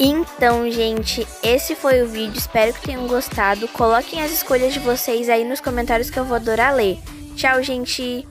Então, gente, esse foi o vídeo. Espero que tenham gostado. Coloquem as escolhas de vocês aí nos comentários que eu vou adorar ler. Tchau, gente!